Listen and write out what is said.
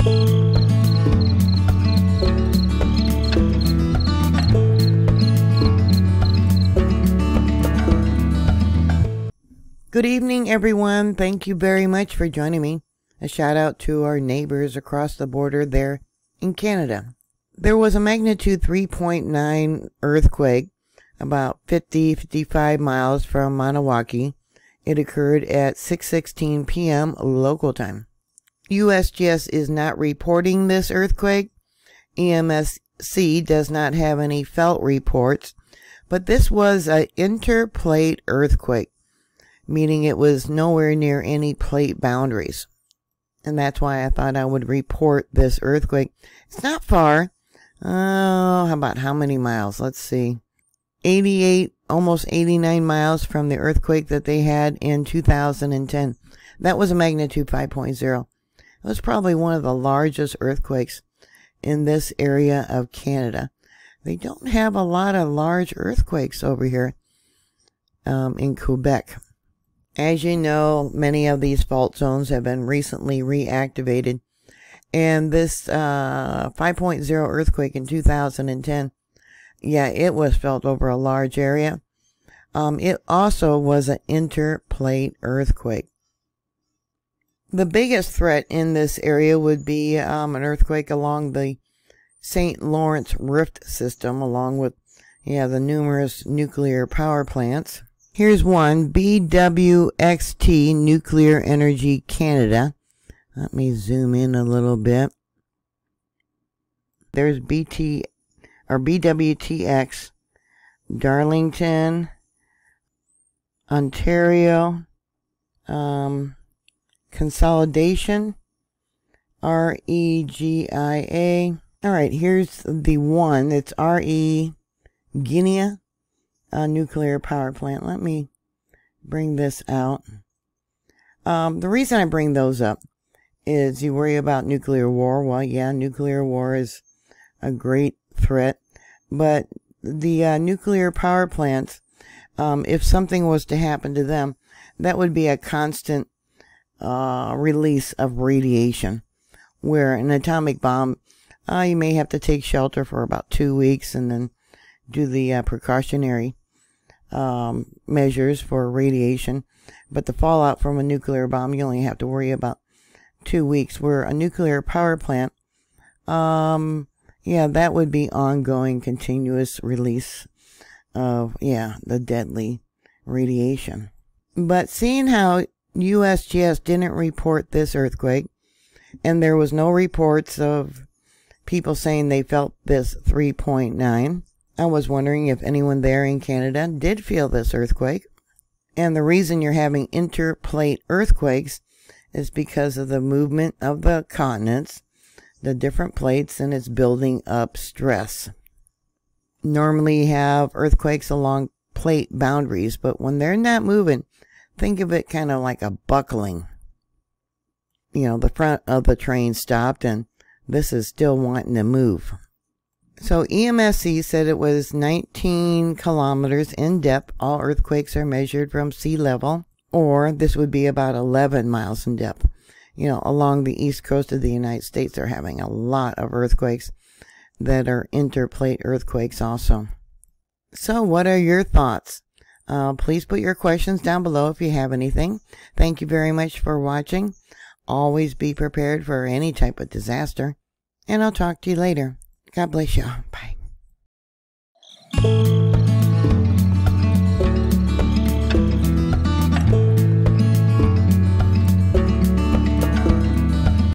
Good evening, everyone. Thank you very much for joining me. A shout out to our neighbors across the border there in Canada. There was a magnitude 3.9 earthquake about 50 55 miles from Maniwaki. It occurred at 6:16 p.m. local time. USGS is not reporting this earthquake. EMSC does not have any felt reports, but this was an interplate earthquake, meaning it was nowhere near any plate boundaries. And that's why I thought I would report this earthquake. It's not far. Oh, how about how many miles? Let's see. 88, almost 89 miles from the earthquake that they had in 2010. That was a magnitude 5.0. It was probably one of the largest earthquakes in this area of Canada. They don't have a lot of large earthquakes over here um, in Quebec. As you know, many of these fault zones have been recently reactivated. And this uh, 5.0 earthquake in 2010, yeah, it was felt over a large area. Um, it also was an interplate earthquake. The biggest threat in this area would be um, an earthquake along the St. Lawrence Rift system, along with yeah the numerous nuclear power plants. Here's one, BWXT Nuclear Energy Canada. Let me zoom in a little bit. There's BT or BWTX, Darlington, Ontario, um, Consolidation, R E G I A. All right, here's the one. It's R E Guinea nuclear power plant. Let me bring this out. Um, the reason I bring those up is you worry about nuclear war. Well, yeah, nuclear war is a great threat, but the uh, nuclear power plants, um, if something was to happen to them, that would be a constant uh, release of radiation. Where an atomic bomb, uh, you may have to take shelter for about two weeks and then do the uh, precautionary um, measures for radiation. But the fallout from a nuclear bomb, you only have to worry about two weeks. Where a nuclear power plant, um, yeah, that would be ongoing, continuous release of, yeah, the deadly radiation. But seeing how USGS didn't report this earthquake, and there was no reports of people saying they felt this 3.9, I was wondering if anyone there in Canada did feel this earthquake. And the reason you're having interplate earthquakes is because of the movement of the continents, the different plates, and it's building up stress. Normally have earthquakes along plate boundaries, but when they're not moving, think of it kind of like a buckling. You know, the front of the train stopped and this is still wanting to move. So EMSC said it was 19 kilometers in depth. All earthquakes are measured from sea level, or this would be about 11 miles in depth. You know, along the east coast of the United States, they're having a lot of earthquakes that are interplate earthquakes also. So, what are your thoughts? Uh, please put your questions down below if you have anything. Thank you very much for watching. Always be prepared for any type of disaster. And I'll talk to you later. God bless y'all. Bye.